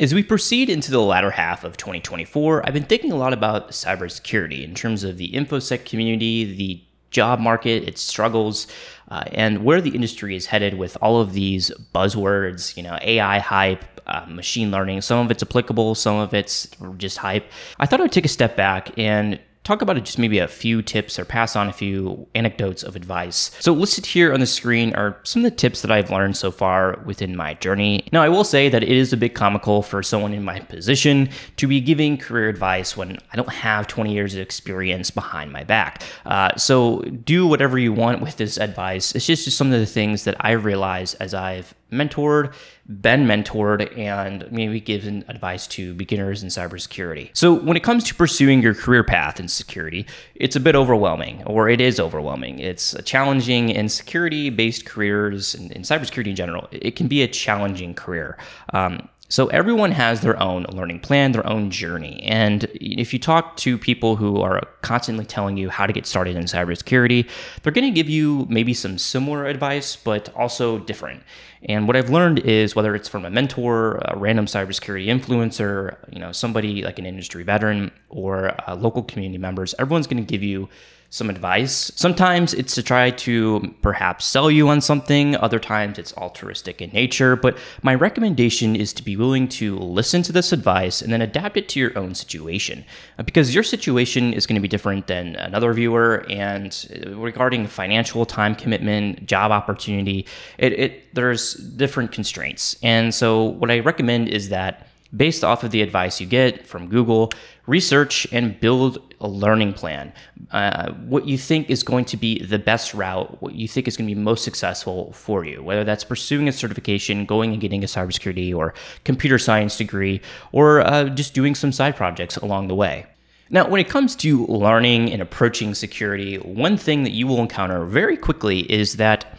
As we proceed into the latter half of 2024, I've been thinking a lot about cybersecurity in terms of the InfoSec community, the job market, its struggles, uh, and where the industry is headed with all of these buzzwords, you know, AI hype, uh, machine learning. Some of it's applicable, some of it's just hype. I thought I'd take a step back and talk about it just maybe a few tips or pass on a few anecdotes of advice. So, listed here on the screen are some of the tips that I've learned so far within my journey. Now, I will say that it is a bit comical for someone in my position to be giving career advice when I don't have 20 years of experience behind my back. Uh, so, do whatever you want with this advice. It's just, just some of the things that I realize as I've mentored, been mentored, and maybe given advice to beginners in cybersecurity. So, when it comes to pursuing your career path in security, it's a bit overwhelming, or it is overwhelming. It's challenging in security based careers and in, cybersecurity in general. It can be a challenging career. Um, so everyone has their own learning plan, their own journey. And if you talk to people who are constantly telling you how to get started in cybersecurity, they're going to give you maybe some similar advice, but also different. And what I've learned is whether it's from a mentor, a random cybersecurity influencer, you know, somebody like an industry veteran or uh, local community members, everyone's going to give you some advice. Sometimes it's to try to perhaps sell you on something, other times it's altruistic in nature, but my recommendation is to be willing to listen to this advice and then adapt it to your own situation because your situation is going to be different than another viewer and regarding financial time commitment, job opportunity, it, it there's different constraints. And so what I recommend is that based off of the advice you get from Google, research and build a learning plan. Uh, what you think is going to be the best route, what you think is going to be most successful for you, whether that's pursuing a certification, going and getting a cybersecurity or computer science degree, or uh, just doing some side projects along the way. Now, when it comes to learning and approaching security, one thing that you will encounter very quickly is that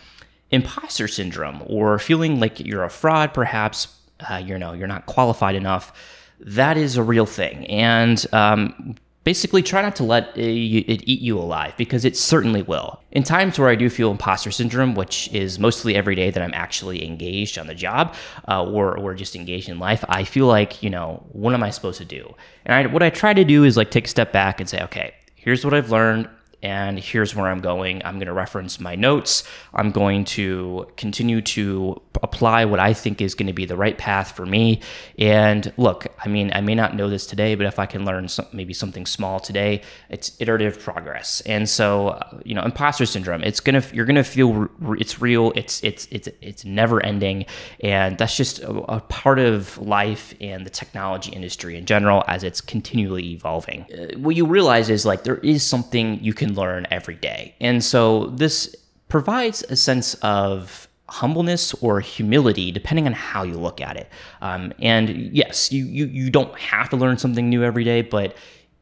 imposter syndrome or feeling like you're a fraud, perhaps uh, you know you're not qualified enough that is a real thing. And um, basically try not to let it eat you alive because it certainly will. In times where i do feel imposter syndrome which is mostly every day that i'm actually engaged on the job uh, or, or just engaged in life i feel like you know what am i supposed to do? And I, what i try to do is like take a step back and say okay here's what i've learned and here's where I'm going. I'm going to reference my notes. I'm going to continue to apply what I think is going to be the right path for me. And look, I mean, I may not know this today, but if I can learn some, maybe something small today, it's iterative progress. And so, you know, imposter syndrome, it's going to, you're to feel it's real. It's, it's, it's, it's never ending. And that's just a, a part of life and the technology industry in general as it's continually evolving. Uh, what you realize is like there is something you can learn every day. And so this provides a sense of humbleness or humility, depending on how you look at it. Um, and yes, you, you you don't have to learn something new every day, but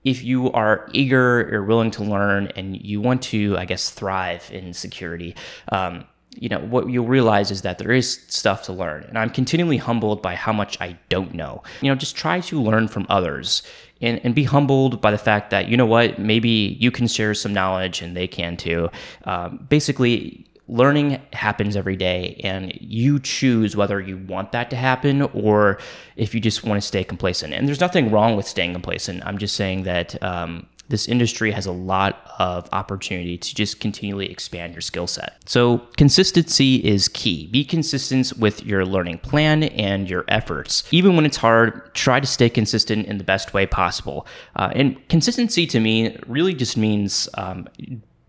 if you are eager or willing to learn and you want to, I guess, thrive in security, um, you know what you'll realize is that there is stuff to learn. And i'm continually humbled by how much i don't know. You know just try to learn from others and, and be humbled by the fact that you know what maybe you can share some knowledge and they can too. Um, basically learning happens every day and you choose whether you want that to happen or if you just want to stay complacent. And there's nothing wrong with staying complacent. I'm just saying that um, this industry has a lot of opportunity to just continually expand your skill set. So, consistency is key. Be consistent with your learning plan and your efforts. Even when it's hard, try to stay consistent in the best way possible. Uh, and consistency to me really just means um,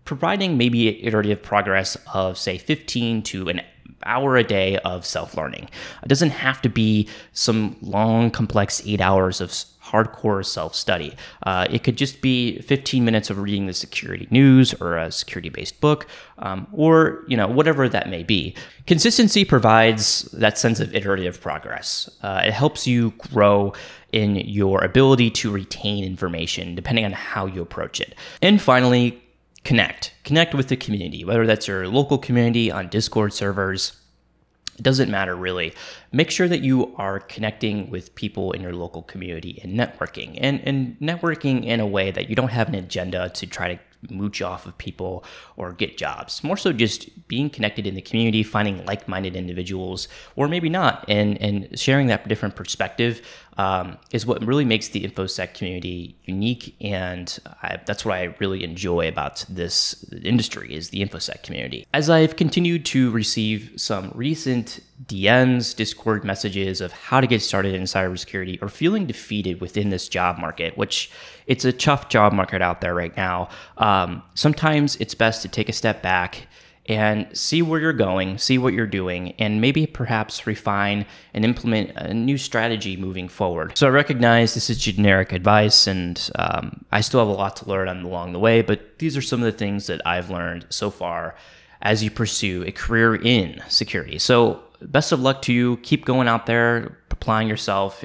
providing maybe iterative progress of, say, 15 to an hour a day of self learning. It doesn't have to be some long, complex eight hours of hardcore self study. Uh, it could just be 15 minutes of reading the security news or a security based book, um, or you know whatever that may be. Consistency provides that sense of iterative progress. Uh, it helps you grow in your ability to retain information depending on how you approach it. And finally, connect. Connect with the community, whether that's your local community on Discord servers it doesn't matter really. Make sure that you are connecting with people in your local community and networking and, and networking in a way that you don't have an agenda to try to mooch off of people or get jobs. More so just being connected in the community, finding like-minded individuals, or maybe not, and and sharing that different perspective um, is what really makes the infosec community unique, and I, that's what I really enjoy about this industry is the infosec community. As I've continued to receive some recent DMs, Discord messages of how to get started in cybersecurity, or feeling defeated within this job market, which it's a tough job market out there right now. Um, sometimes it's best to take a step back and see where you're going, see what you're doing, and maybe perhaps refine and implement a new strategy moving forward. So I recognize this is generic advice, and um, I still have a lot to learn along the way, but these are some of the things that I've learned so far as you pursue a career in security. So best of luck to you. Keep going out there, applying yourself,